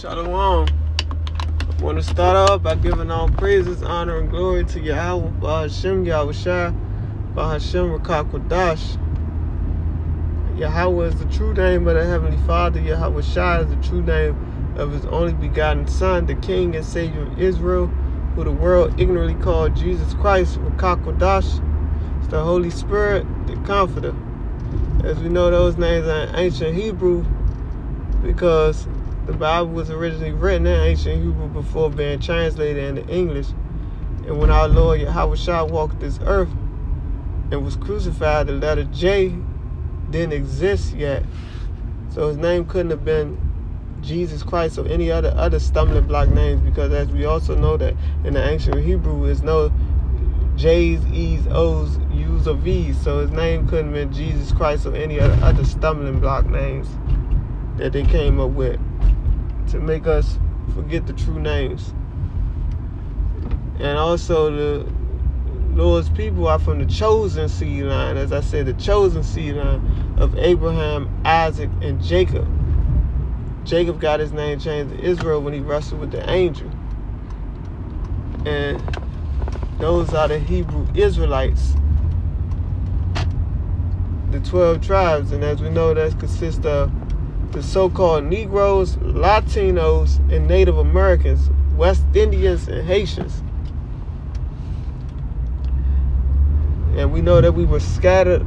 Shalom. I want to start off by giving all praises, honor, and glory to Yahweh, Bahashem Yahushua, Bahashem Rakakwadash. Yahweh is the true name of the Heavenly Father. Yahweh Shai is the true name of His only begotten Son, the King and Savior of Israel, who the world ignorantly called Jesus Christ, Rakakwadash. It's the Holy Spirit, the Comforter. As we know, those names are ancient Hebrew because the Bible was originally written in ancient Hebrew before being translated into English. And when our Lord Yahweh walked this earth and was crucified, the letter J didn't exist yet. So his name couldn't have been Jesus Christ or any other other stumbling block names because as we also know that in the ancient Hebrew is no J's, E's, O's, U's, or V's. So his name couldn't have been Jesus Christ or any other other stumbling block names that they came up with to make us forget the true names. And also the Lord's people are from the chosen seed line, as I said, the chosen seed line of Abraham, Isaac, and Jacob. Jacob got his name changed to Israel when he wrestled with the angel. And those are the Hebrew Israelites, the 12 tribes. And as we know, that consists of the so-called Negroes, Latinos, and Native Americans, West Indians, and Haitians. And we know that we were scattered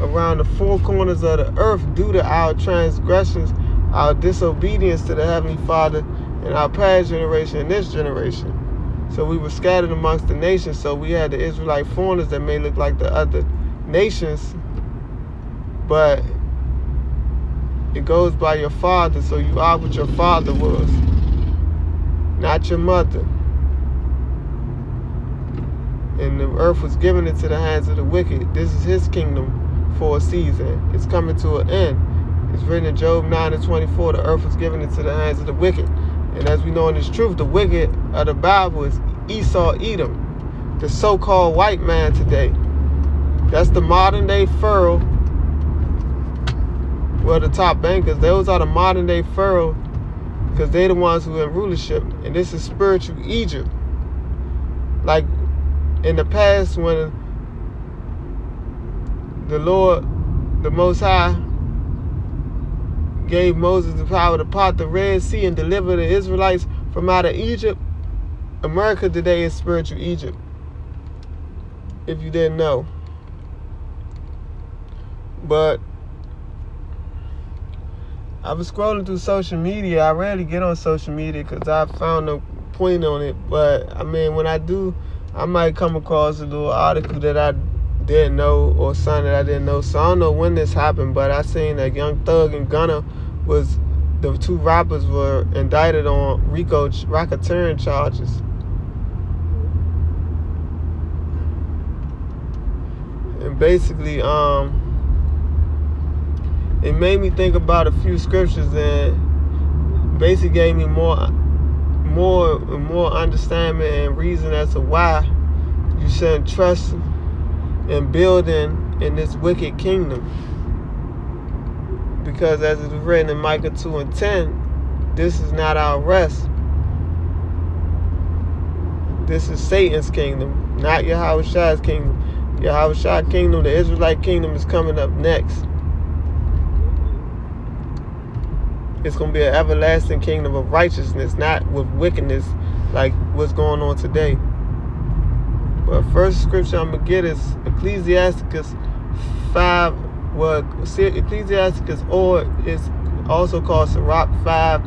around the four corners of the earth due to our transgressions, our disobedience to the Heavenly Father, and our past generation and this generation. So we were scattered amongst the nations. So we had the Israelite foreigners that may look like the other nations, but it goes by your father, so you are what your father was, not your mother. And the earth was given into the hands of the wicked. This is his kingdom for a season. It's coming to an end. It's written in Job 9 and 24, the earth was given into the hands of the wicked. And as we know in this truth, the wicked of the Bible is Esau Edom, the so-called white man today. That's the modern day Pharaoh well, the top bankers, those are the modern day Pharaoh because they're the ones who are in rulership. And this is spiritual Egypt. Like in the past, when the Lord, the Most High, gave Moses the power to part the Red Sea and deliver the Israelites from out of Egypt, America today is spiritual Egypt. If you didn't know. But I was scrolling through social media. I rarely get on social media because I found no point on it. But I mean, when I do, I might come across a little article that I didn't know or something that I didn't know. So I don't know when this happened, but I seen that Young Thug and Gunna was the two rappers were indicted on RICO racketeering charges. And basically, um, it made me think about a few scriptures and basically gave me more more more understanding and reason as to why you shouldn't trust in building in this wicked kingdom. Because as it is written in Micah 2 and 10, this is not our rest. This is Satan's kingdom, not Yahweh kingdom. Yahweh kingdom, the Israelite kingdom is coming up next. It's going to be an everlasting kingdom of righteousness, not with wickedness like what's going on today. But first scripture I'm going to get is Ecclesiasticus 5. Well, Ecclesiasticus or is also called Sirach 5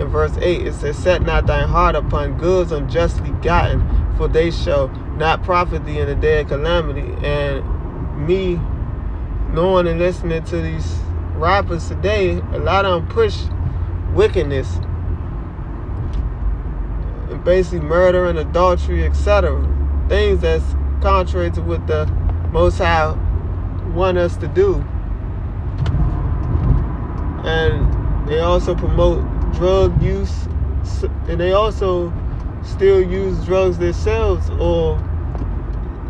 and verse 8. It says, Set not thine heart upon goods unjustly gotten, for they shall not profit thee in the day of calamity. And me knowing and listening to these rappers today, a lot of them push wickedness and basically murder and adultery, etc. Things that's contrary to what the Most High want us to do. And they also promote drug use, and they also still use drugs themselves or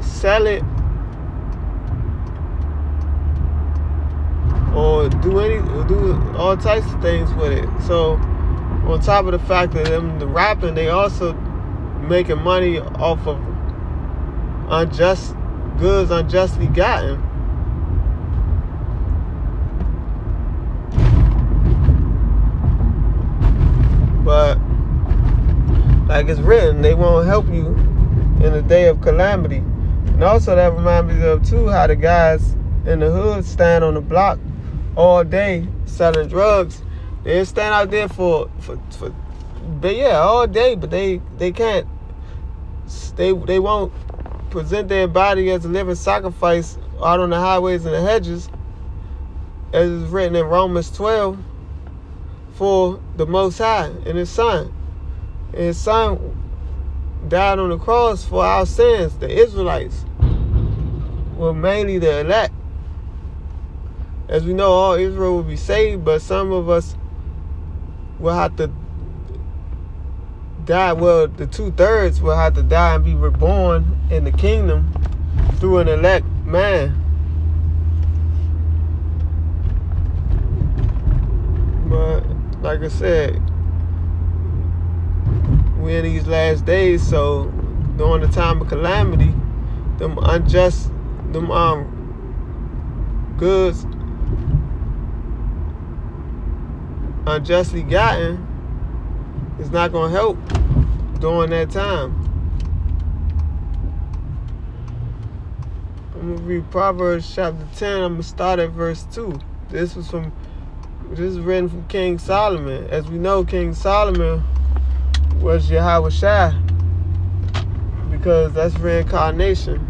sell it or do any do all types of things with it. So on top of the fact that them the rapping, they also making money off of unjust goods unjustly gotten. But like it's written, they won't help you in the day of calamity. And also that reminds me of too how the guys in the hood stand on the block all day selling drugs. They stand out there for for, for but yeah, all day, but they they can't they they won't present their body as a living sacrifice out on the highways and the hedges, as is written in Romans 12, for the Most High and His Son. And His Son died on the cross for our sins, the Israelites. Well, mainly the elect. As we know, all Israel will be saved, but some of us will have to die. Well, the two thirds will have to die and be reborn in the kingdom through an elect man. But like I said, we're in these last days, so during the time of calamity, them unjust, them um goods unjustly gotten is not gonna help during that time. I'm gonna read Proverbs chapter 10. I'm gonna start at verse 2. This was from this is written from King Solomon. As we know, King Solomon was Yahweh Shai because that's reincarnation.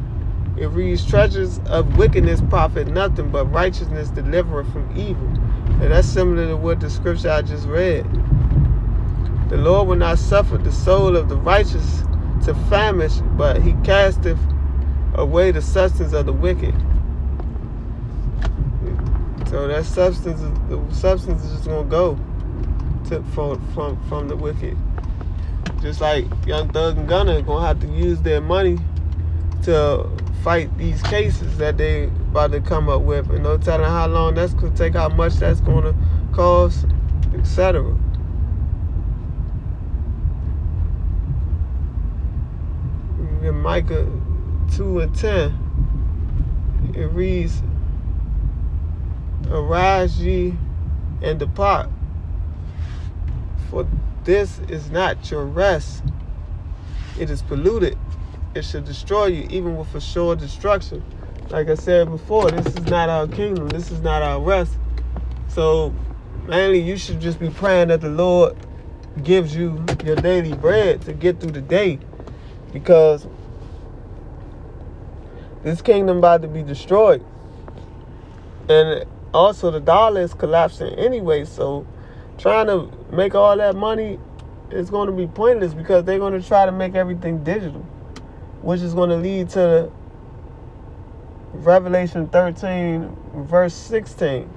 It reads, Treasures of wickedness profit nothing, but righteousness deliver from evil. And that's similar to what the scripture I just read. The Lord will not suffer the soul of the righteous to famish, but he casteth away the substance of the wicked. So that substance, the substance is just gonna go to, from from from the wicked. Just like Young Thug and Gunna gonna have to use their money to fight these cases that they about to come up with, and no telling how long that's gonna take, how much that's gonna cost, etc. Micah 2 and 10, it reads, Arise ye and depart, for this is not your rest. It is polluted. It should destroy you, even with a sure destruction. Like I said before, this is not our kingdom. This is not our rest. So, mainly, you should just be praying that the Lord gives you your daily bread to get through the day because this kingdom about to be destroyed. And also the dollar is collapsing anyway, so trying to make all that money is going to be pointless because they're going to try to make everything digital, which is going to lead to Revelation 13, verse 16.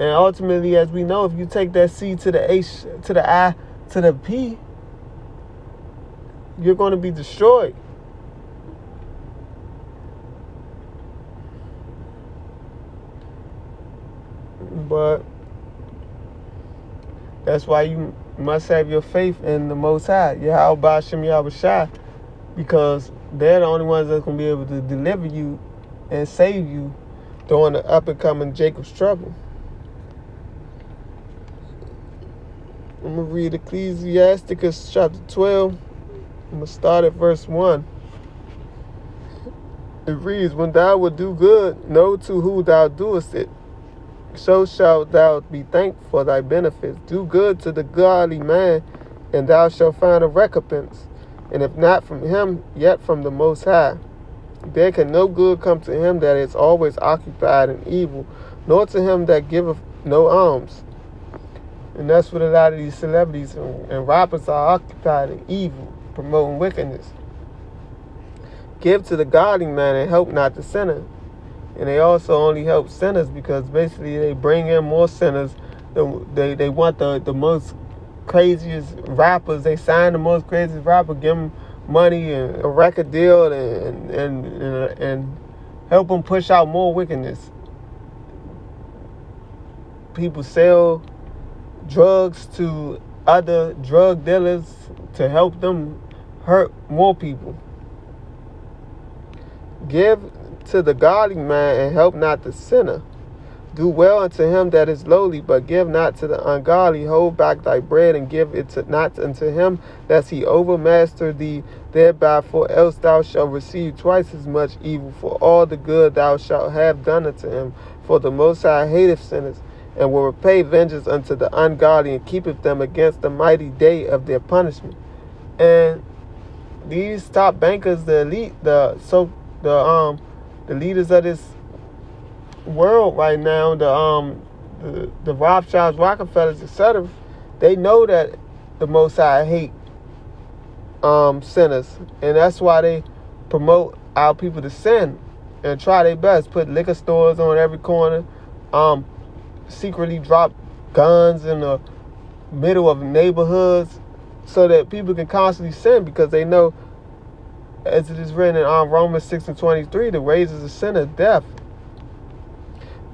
And ultimately, as we know, if you take that C to the H to the I to the P, you're going to be destroyed. But that's why you must have your faith in the Most High, Yahweh Bashem Yahweh Shai, because they're the only ones that's to be able to deliver you and save you during the up and coming Jacob's trouble. I'm to read Ecclesiasticus chapter 12. I'm to start at verse 1. It reads, When thou wilt do good, know to who thou doest it, so shalt thou be thanked for thy benefits. Do good to the godly man, and thou shalt find a recompense. And if not from him, yet from the Most High. There can no good come to him that is always occupied in evil, nor to him that giveth no alms. And that's what a lot of these celebrities and, and rappers are occupied in evil, promoting wickedness. Give to the godly man and help not the sinner and they also only help sinners because basically they bring in more sinners. They they want the the most craziest rappers. They sign the most craziest rapper, give them money and a record deal, and and and, and help them push out more wickedness. People sell drugs to other drug dealers to help them hurt more people. Give to the godly man and help not the sinner. Do well unto him that is lowly, but give not to the ungodly. Hold back thy bread and give it to, not unto him, lest he overmaster thee thereby, for else thou shalt receive twice as much evil for all the good thou shalt have done unto him. For the Most High hateth sinners, and will repay vengeance unto the ungodly, and keepeth them against the mighty day of their punishment. And these top bankers, the elite, the so the um the leaders of this world right now, the um the, the Rothschilds, Rockefellers, etc., they know that the Most High hate um, sinners, and that's why they promote our people to sin and try their best. Put liquor stores on every corner, um, secretly drop guns in the middle of neighborhoods, so that people can constantly sin because they know, as it is written in um, Romans six and twenty three, the wages of sin is death.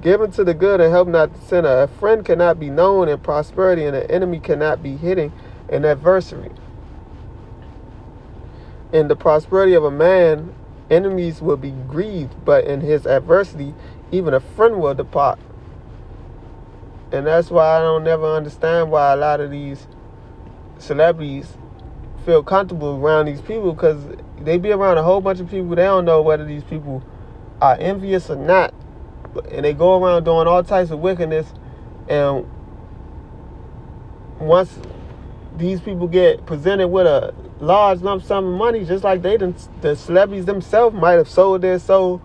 Given to the good and help not the sinner. A friend cannot be known in prosperity, and an enemy cannot be hidden in adversity. In the prosperity of a man, enemies will be grieved, but in his adversity, even a friend will depart. And that's why I don't never understand why a lot of these celebrities feel comfortable around these people because they be around a whole bunch of people. They don't know whether these people are envious or not and they go around doing all types of wickedness and once these people get presented with a large lump sum of money just like they the celebrities themselves might have sold their soul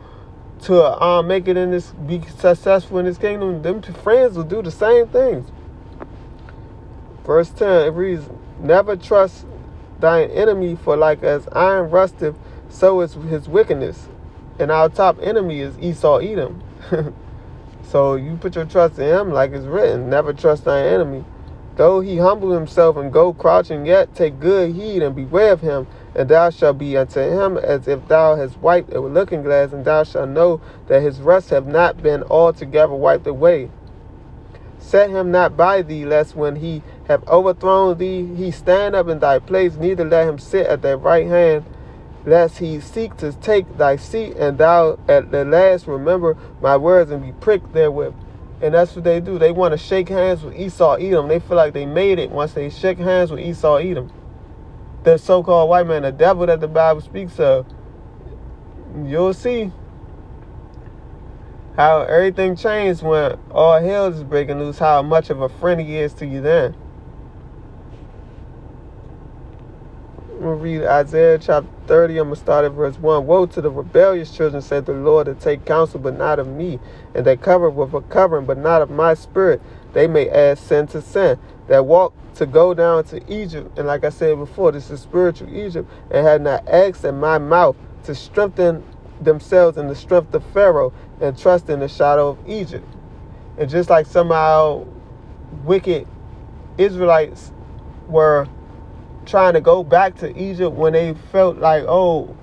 to um, make it in this be successful in this kingdom them two friends will do the same things. Verse 10 it reads never trust thine enemy for like as iron rusteth so is his wickedness. And our top enemy is esau edom so you put your trust in him like it's written, never trust thy enemy. Though he humble himself and go crouching, yet take good heed and beware of him, and thou shalt be unto him as if thou hast wiped a looking glass, and thou shalt know that his rust have not been altogether wiped away. Set him not by thee, lest when he have overthrown thee, he stand up in thy place, neither let him sit at thy right hand lest he seek to take thy seat, and thou at the last remember my words and be pricked therewith. And that's what they do. They want to shake hands with Esau Edom. They feel like they made it once they shake hands with Esau Edom. The so-called white man, the devil that the Bible speaks of. You'll see how everything changed when all hell is breaking loose, how much of a friend he is to you then. To read Isaiah chapter 30. I'm going to start at verse 1. Woe to the rebellious children, said the Lord, that take counsel, but not of me, and that cover with a covering, but not of my spirit. They may add sin to sin, that walk to go down to Egypt. And like I said before, this is spiritual Egypt, and had not asked in my mouth to strengthen themselves in the strength of Pharaoh and trust in the shadow of Egypt. And just like somehow wicked Israelites were trying to go back to Egypt when they felt like, oh,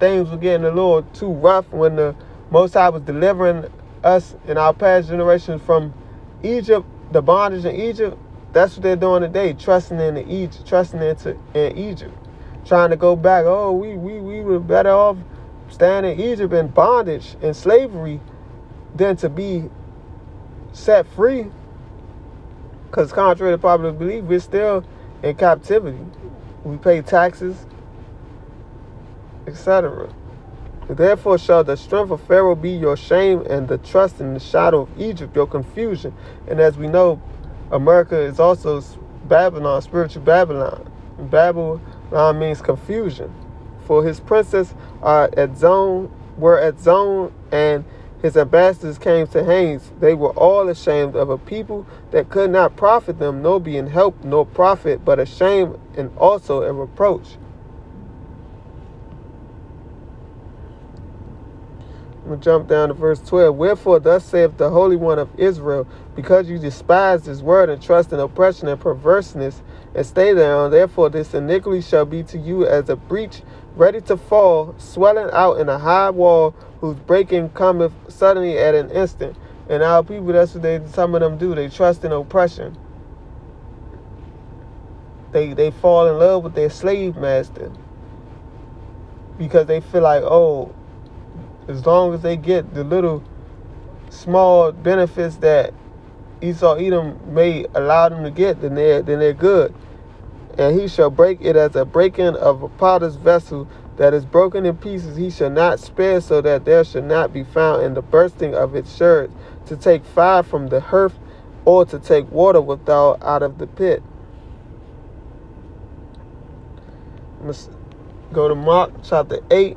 things were getting a little too rough when the Most High was delivering us in our past generations from Egypt, the bondage in Egypt. That's what they're doing today, trusting in Egypt, trusting into in Egypt, trying to go back. Oh, we we we were better off staying in Egypt in bondage and slavery than to be set free. Because contrary to popular belief, we're still in captivity. We pay taxes, etc. Therefore shall the strength of Pharaoh be your shame, and the trust in the shadow of Egypt your confusion. And as we know, America is also Babylon, spiritual Babylon. Babylon means confusion. For his princes are at Zoan, were at zone, and his ambassadors came to Hanes. They were all ashamed of a people that could not profit them, no being in help nor profit, but a shame and also a reproach. I'm jump down to verse 12. Wherefore, thus saith the Holy One of Israel, because you despise his word and trust in oppression and perverseness, and stay thereon, therefore this iniquity shall be to you as a breach ready to fall, swelling out in a high wall whose breaking cometh suddenly at an instant. And our people, that's what they some of them do. They trust in oppression. they they fall in love with their slave master because they feel like oh as long as they get the little small benefits that Esau Edom may allow them to get then they're then they're good and he shall break it as a breaking of a potter's vessel that is broken in pieces he shall not spare so that there shall not be found in the bursting of its sherds to take fire from the hearth or to take water without out of the pit go to Mark chapter 8.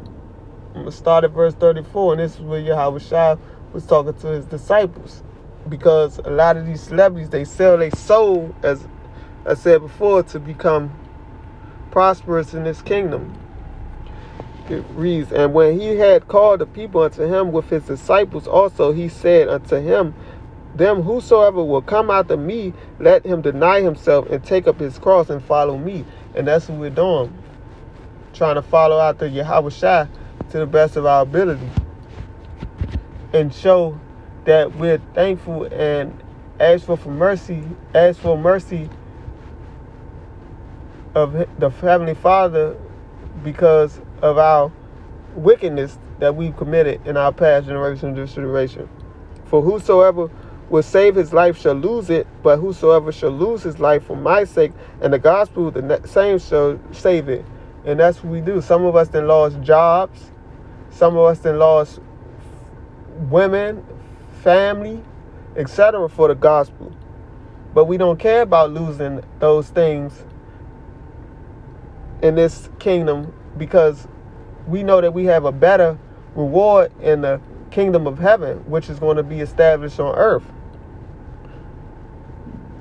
I'm start at verse 34. And this is where Yahweh Shai was talking to his disciples. Because a lot of these celebrities, they sell their soul, as I said before, to become prosperous in this kingdom. It reads, And when he had called the people unto him with his disciples also, he said unto him, Them whosoever will come after me, let him deny himself and take up his cross and follow me. And that's what we're doing trying to follow after Yahweh Shai to the best of our ability and show that we're thankful and ask for, for mercy, ask for mercy of the Heavenly Father because of our wickedness that we've committed in our past generation to generation. For whosoever will save his life shall lose it, but whosoever shall lose his life for my sake and the gospel, the same shall save it. And that's what we do. Some of us then lost jobs. Some of us then lost women, family, etc. for the gospel. But we don't care about losing those things in this kingdom because we know that we have a better reward in the kingdom of heaven, which is going to be established on earth.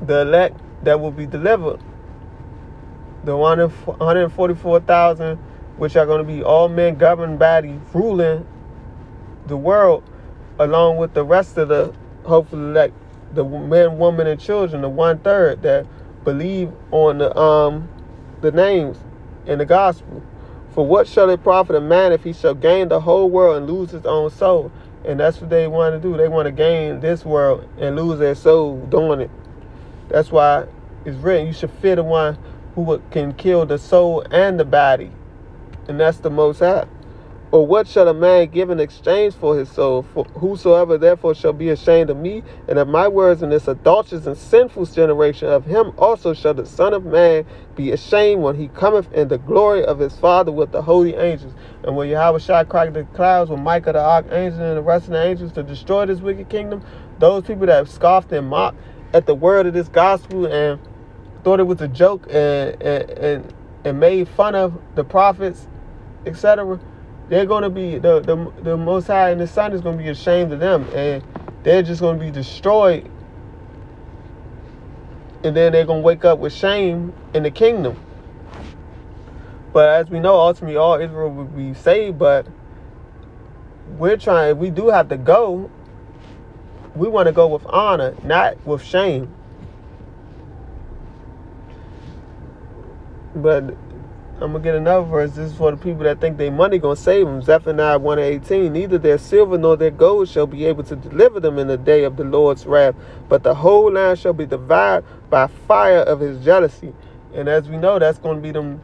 The elect that will be delivered the 144,000, which are going to be all men governed body ruling the world, along with the rest of the, hopefully, like the men, women, and children, the one third that believe on the um the names in the gospel. For what shall it profit a man if he shall gain the whole world and lose his own soul? And that's what they want to do. They want to gain this world and lose their soul doing it. That's why it's written, you should fear the one who can kill the soul and the body, and that's the Most High. Or what shall a man give in exchange for his soul? For whosoever therefore shall be ashamed of me and of my words in this adulterous and sinful generation, of him also shall the Son of Man be ashamed when he cometh in the glory of his Father with the holy angels. And when Yahweh shall crack the clouds with Michael the archangel and the rest of the angels to destroy this wicked kingdom, those people that have scoffed and mocked at the word of this gospel and thought it was a joke and and and, and made fun of the prophets, etc., they're going to be the, the the Most High and the Son is going to be ashamed of them, and they're just going to be destroyed. And then they're going to wake up with shame in the kingdom. But as we know, ultimately all Israel will be saved. But we're trying. We do have to go. We want to go with honor, not with shame. But I'm gonna get another verse. This is for the people that think their money gonna save them. Zephaniah 1 18. Neither their silver nor their gold shall be able to deliver them in the day of the Lord's wrath, but the whole land shall be devoured by fire of his jealousy. And as we know, that's gonna be them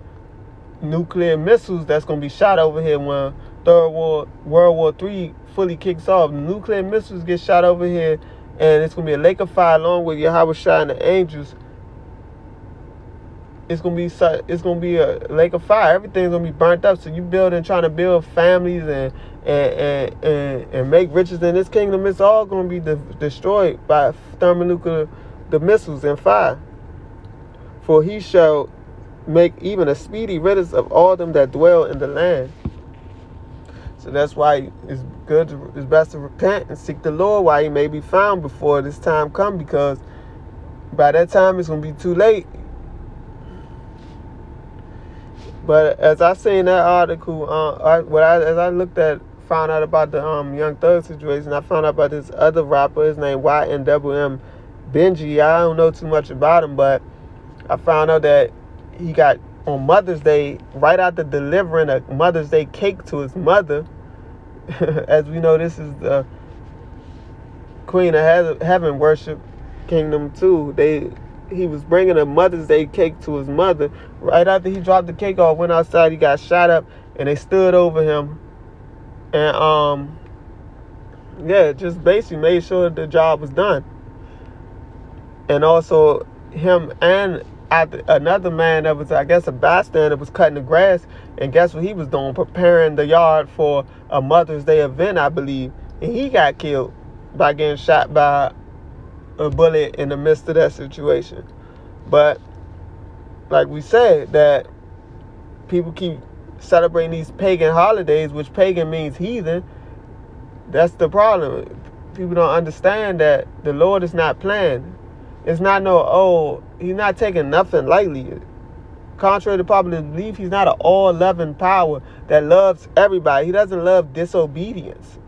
nuclear missiles that's gonna be shot over here when Third War World War Three fully kicks off. Nuclear missiles get shot over here, and it's gonna be a lake of fire along with Yahweh and the angels it's gonna be it's gonna be a lake of fire. Everything's gonna be burnt up. So you building, trying to build families and and and and, and make riches in this kingdom. It's all gonna be de- destroyed by thermonuclear the missiles and fire. For he shall make even a speedy riddance of all them that dwell in the land. So that's why it's good, it's best to repent and seek the Lord while he may be found before this time come, because by that time it's gonna be too late But as I seen that article, uh, I, what I, as I looked at, found out about the um, Young Thug situation, I found out about this other rapper, his name YNWM Benji. I don't know too much about him, but I found out that he got on Mother's Day, right after delivering a Mother's Day cake to his mother. as we know, this is the Queen of Heaven worship kingdom too. They he was bringing a Mother's Day cake to his mother. Right after he dropped the cake off, went outside, he got shot up, and they stood over him, and um, yeah, just basically made sure the job was done. And also, him and another man that was, I guess, a bystander was cutting the grass, and guess what he was doing? Preparing the yard for a Mother's Day event, I believe, and he got killed by getting shot by a bullet in the midst of that situation. But like we said, that people keep celebrating these pagan holidays, which pagan means heathen. That's the problem. People don't understand that the Lord is not playing. It's not no, oh, he's not taking nothing lightly. Contrary to popular belief, he's not an all loving power that loves everybody. He doesn't love disobedience.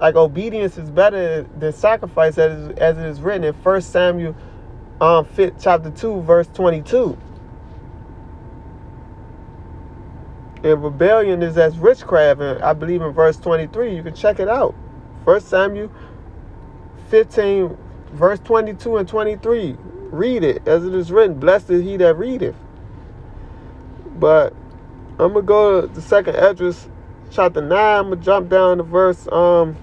Like obedience is better than sacrifice, as, as it is written in 1 Samuel um, 5, chapter 2, verse 22. And rebellion is as witchcraft, and I believe in verse 23. You can check it out. 1 Samuel 15, verse 22 and 23. Read it as it is written. Blessed is he that readeth. But I'm gonna go to the second Esdras chapter 9. I'm gonna jump down to verse um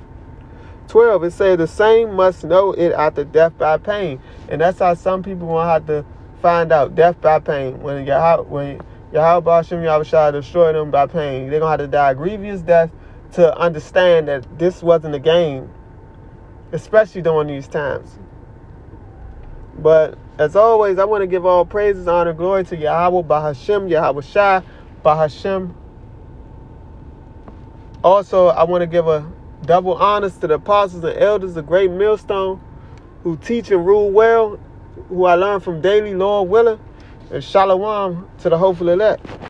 12. It says the same must know it after death by pain. And that's how some people will have to find out death by pain. When Yahweh when Yahweh Hashem Yahushua destroy them by pain, they're gonna have to die a grievous death to understand that this wasn't a game especially during these times. But as always, I want to give all praises, honor, glory to Yahweh, Bahashem, Yahweh Shai. Also, I want to give a double honors to the apostles and elders, the great millstone, who teach and rule well, who I learn from daily, Lord willing, and shalom to the hopeful elect.